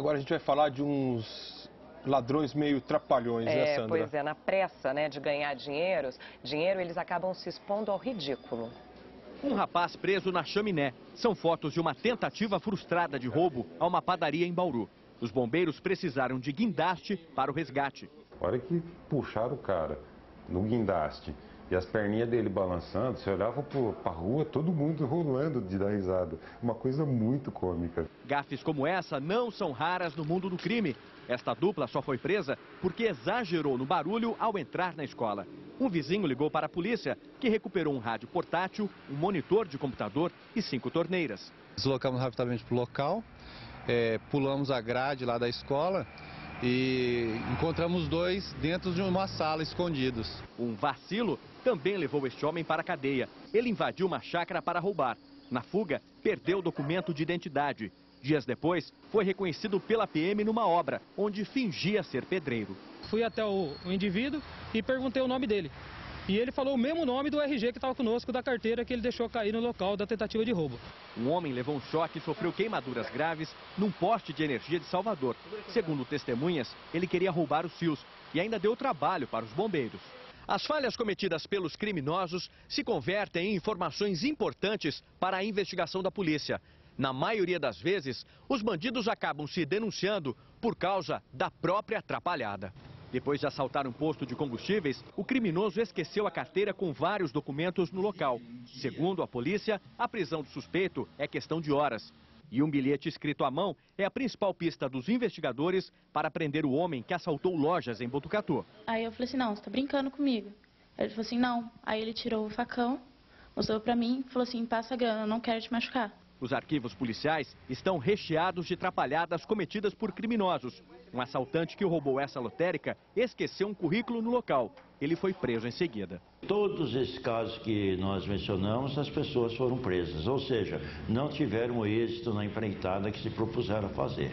Agora a gente vai falar de uns ladrões meio trapalhões, né, É, Sandra? pois é, na pressa né, de ganhar dinheiros, dinheiro, eles acabam se expondo ao ridículo. Um rapaz preso na chaminé. São fotos de uma tentativa frustrada de roubo a uma padaria em Bauru. Os bombeiros precisaram de guindaste para o resgate. A hora que puxaram o cara no guindaste e as perninhas dele balançando, você olhava para a rua, todo mundo rolando de dar risada. Uma coisa muito cômica. Gafes como essa não são raras no mundo do crime. Esta dupla só foi presa porque exagerou no barulho ao entrar na escola. Um vizinho ligou para a polícia, que recuperou um rádio portátil, um monitor de computador e cinco torneiras. Deslocamos rapidamente para o local, é, pulamos a grade lá da escola e encontramos dois dentro de uma sala escondidos. Um vacilo também levou este homem para a cadeia. Ele invadiu uma chácara para roubar. Na fuga, perdeu o documento de identidade. Dias depois, foi reconhecido pela PM numa obra, onde fingia ser pedreiro. Fui até o, o indivíduo e perguntei o nome dele. E ele falou o mesmo nome do RG que estava conosco da carteira que ele deixou cair no local da tentativa de roubo. Um homem levou um choque e sofreu queimaduras graves num poste de energia de Salvador. Segundo testemunhas, ele queria roubar os fios e ainda deu trabalho para os bombeiros. As falhas cometidas pelos criminosos se convertem em informações importantes para a investigação da polícia. Na maioria das vezes, os bandidos acabam se denunciando por causa da própria atrapalhada. Depois de assaltar um posto de combustíveis, o criminoso esqueceu a carteira com vários documentos no local. Segundo a polícia, a prisão do suspeito é questão de horas. E um bilhete escrito à mão é a principal pista dos investigadores para prender o homem que assaltou lojas em Botucatu. Aí eu falei assim, não, você tá brincando comigo. Ele falou assim, não. Aí ele tirou o facão, mostrou pra mim falou assim, passa a grana, eu não quero te machucar. Os arquivos policiais estão recheados de trapalhadas cometidas por criminosos. Um assaltante que roubou essa lotérica esqueceu um currículo no local. Ele foi preso em seguida. Todos esses casos que nós mencionamos, as pessoas foram presas, ou seja, não tiveram êxito na empreitada que se propuseram a fazer.